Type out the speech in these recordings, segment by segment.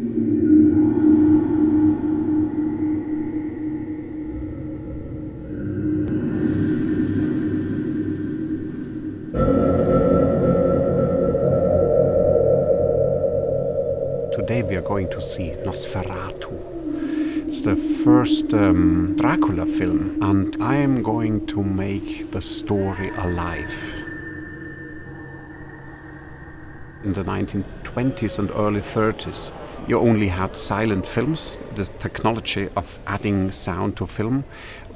Today we are going to see Nosferatu. It's the first um, Dracula film, and I am going to make the story alive. In the 1920s and early 30s, you only had silent films. The technology of adding sound to film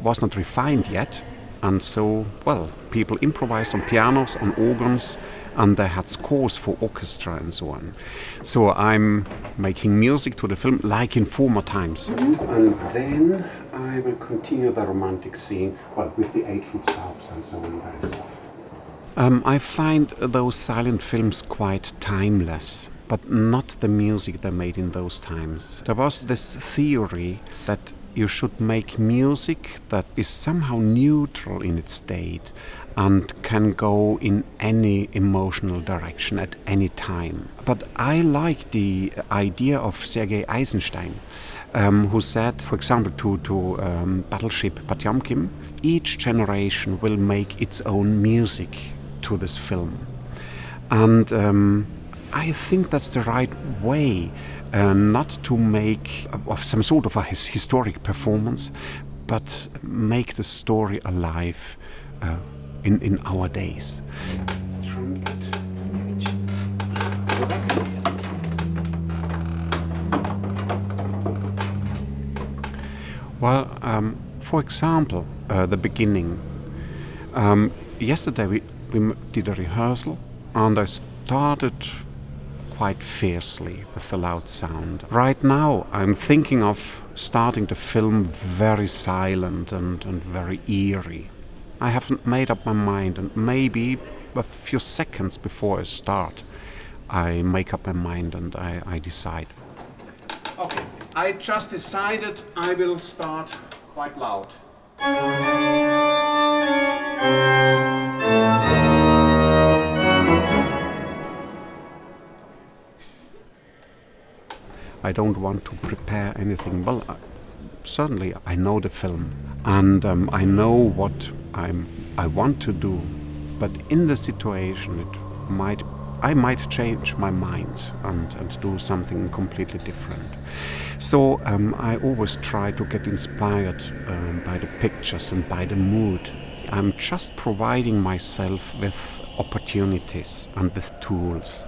was not refined yet. And so, well, people improvised on pianos, on organs, and they had scores for orchestra and so on. So I'm making music to the film like in former times. And then I will continue the romantic scene, well, with the eight foot stops and so on. Um, I find those silent films quite timeless, but not the music they made in those times. There was this theory that you should make music that is somehow neutral in its state and can go in any emotional direction at any time. But I like the idea of Sergei Eisenstein, um, who said, for example, to, to um, Battleship Potemkin, each generation will make its own music to this film. And um, I think that's the right way, uh, not to make of some sort of a his historic performance, but make the story alive uh, in, in our days. Well, um, for example, uh, the beginning. Um, yesterday we, we did a rehearsal and I started quite fiercely with the loud sound. Right now, I'm thinking of starting the film very silent and, and very eerie. I haven't made up my mind, and maybe a few seconds before I start, I make up my mind and I, I decide. Okay, I just decided I will start quite loud. I don't want to prepare anything. Well, uh, certainly I know the film and um, I know what I'm, I want to do, but in the situation it might I might change my mind and, and do something completely different. So um, I always try to get inspired um, by the pictures and by the mood. I'm just providing myself with opportunities and with tools.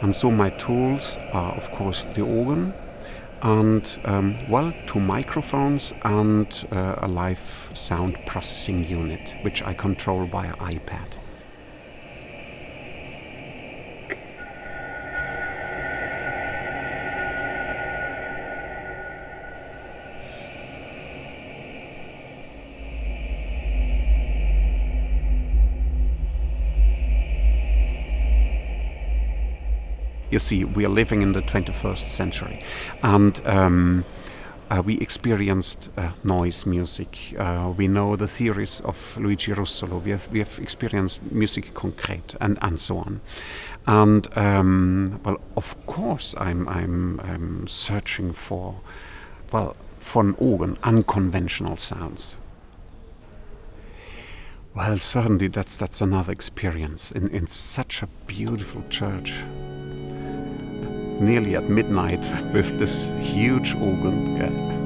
And so my tools are, of course, the organ, and um, well, two microphones and uh, a live sound processing unit, which I control via iPad. You see, we are living in the 21st century, and um, uh, we experienced uh, noise music. Uh, we know the theories of Luigi Russolo. We have, we have experienced musique concrète and, and so on. And um, well, of course, I'm, I'm, I'm searching for well for an organ, unconventional sounds. Well, certainly that's that's another experience in, in such a beautiful church nearly at midnight with this huge organ. Yeah.